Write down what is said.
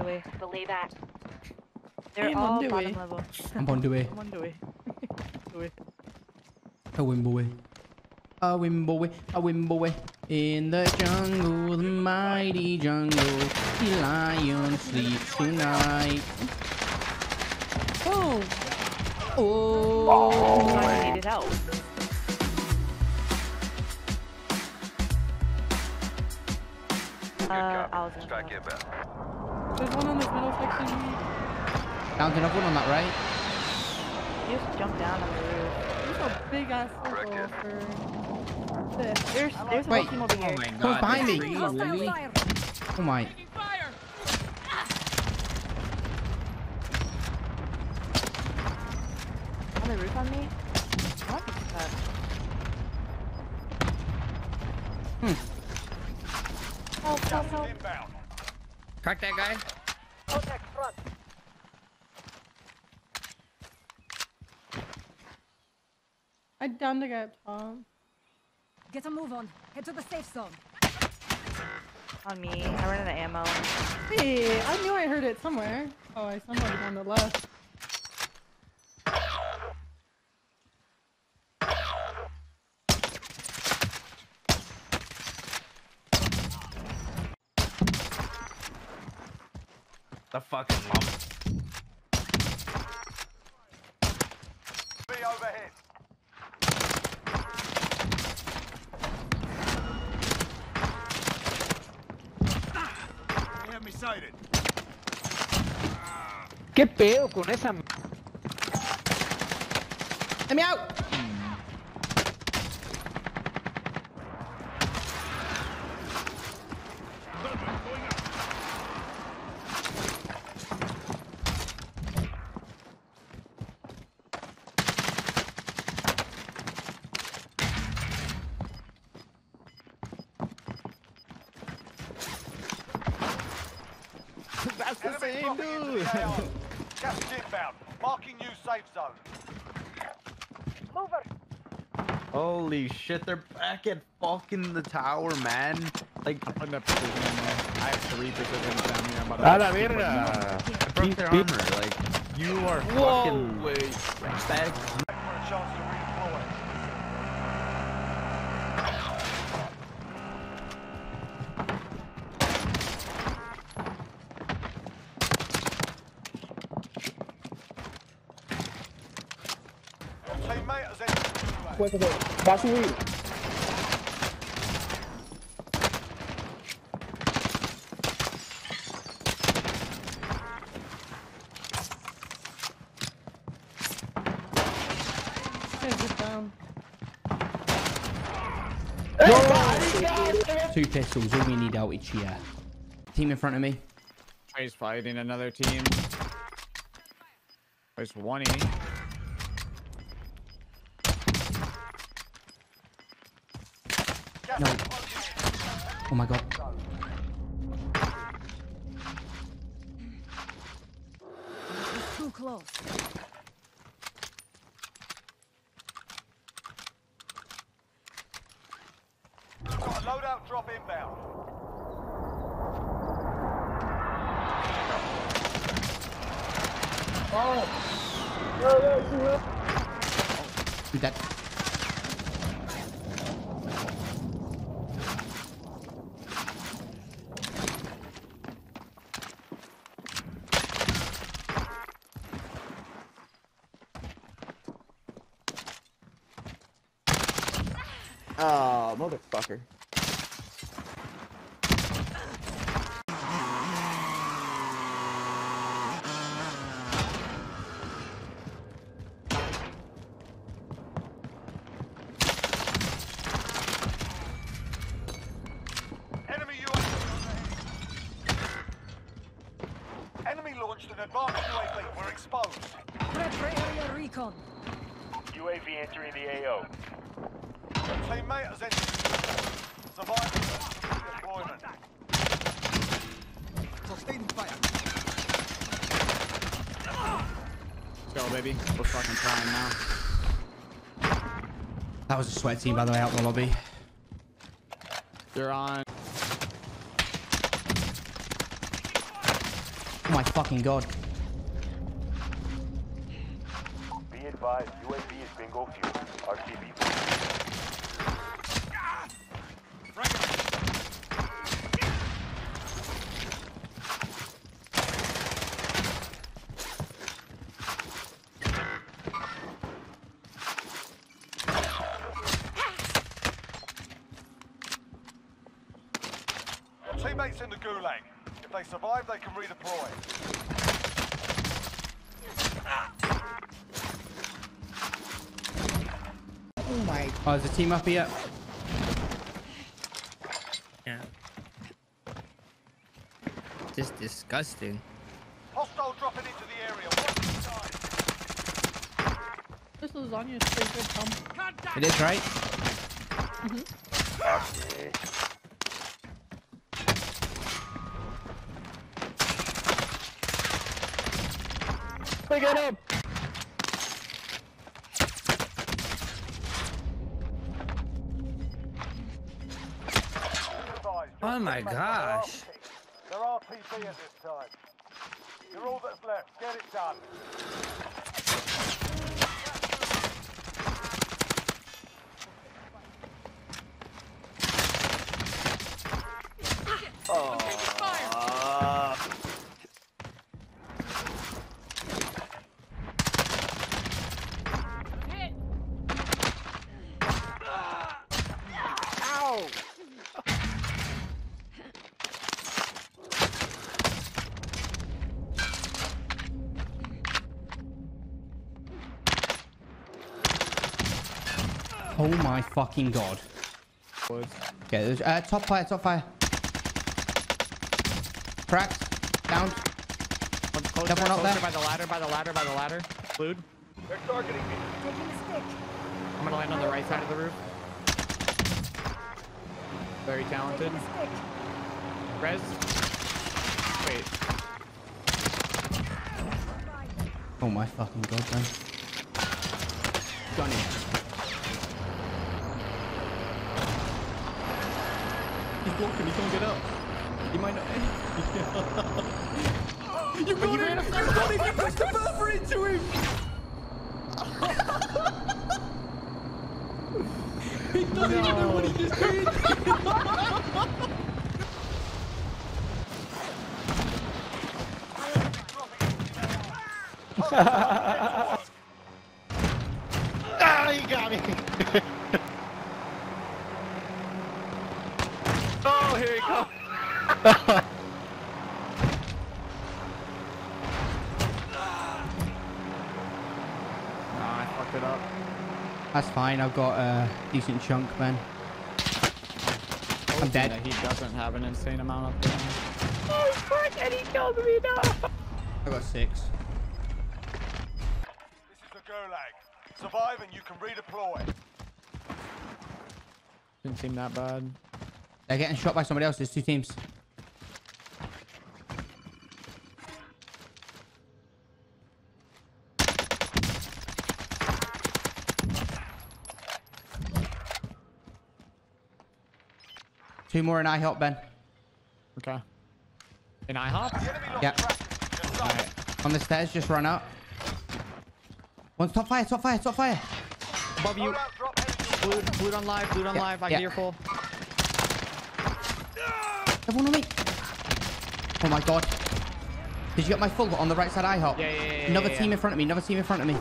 Dewey. Believe that. They're I'm on all Dewey. bottom level. I'm on Dewey. I'm on Dewey. Dewey. A win boy. A win boy. A win boy. In the jungle, the mighty jungle, the lion sleeps tonight. Boom! Oh. I needed help. Uh, I was in Strike the- inbound. There's one on this middle section. Down to another one on that right. You just jump down on the roof. There's a big ass circle for this. There's there's a Wait. whole team over here. Someone's behind me. Oh my. On the roof on me? What the fuck? Hmm. Help, help, help. Inbound. Crack that guy. Contact front. I downed the guy up top. Get a move on. Head to the safe zone. On me. I ran out of ammo. Hey, I knew I heard it somewhere. Oh, I saw somebody on the left. The fucking lump. Be overhead. ¿Qué pedo con esa? me out. That's the Enemy same dropping into dude. Gas is inbound. Marking new safe zone. Mover. Holy shit, they're back at fucking the tower, man. Like, I have three precision down here. I'm about to la verga. I broke their armor. Like, you are Whoa. fucking bad. For a chance to redeploy. Your teammate has entered the gulag. Hey, get. Two pistols. All we need out each here. Team in front of me. He's fighting another team. There's one E. Gas No. is closing in. Oh my god. It's too close. Loadout drop inbound. Do that. Oh, motherfucker. Enemy UAV overhead. Enemy Oh, launched an advanced UAV. We're exposed. Threat for area recon. UAV entering the AO. Your teammate has entered. Survivors deployment. Sustaining fire. Let's go, baby. We're fucking trying now. That was a sweat team, by the way, out in the lobby. They're on. Oh my fucking god. Be advised, UAV is bingo fuel. RTB. Your teammates in the gulag. If they survive, they can redeploy. Oh my. Oh, there's a team up here. Yeah. Just disgusting. Hostile dropping into the area. This lasagna is pretty good, Tom. It is, right? Mm-hmm. Pick it up. Oh my gosh. armed. They're RTB at this time. You're all that's left. Get it done. Ah. Oh my fucking god. Woods. Okay, there's uh, top fire, top fire. Cracked. Down. One's closer, Got one up closer there. by the ladder, by the ladder, by the ladder. Blued. They're targeting me. The stick. I'm gonna land on the right side of the roof. Very talented. Taking. Res. Wait. Oh my fucking god, man. Gun He's blocking, he can't get up. He might not. you got him! You got him! You pushed the buffer into him! he doesn't even know what he just did! Ah, you got me. oh, here he comes. Nah, I fucked it up. That's fine, I've got a decent chunk, man. I'm dead. He doesn't have an insane amount of damage. Oh fuck, and he killed me, no! I got six. This is the Gulag. Survive and you can redeploy. Didn't seem that bad. They're getting shot by somebody else. There's two teams. Two more in IHOP, Ben. Okay. In IHOP? The enemy Yeah. track. You're safe. Alright. On the stairs, just run up. One's top fire, top fire, top fire. Above you. Loadout drop heading your Blued, blued on live, blued on Yeah, live. I yeah. can hear full. Everyone on me. Oh my god. Did you get my full on the right side IHOP? Yeah, yeah, yeah, yeah, Another yeah, team yeah. in front of me, another team in front of me.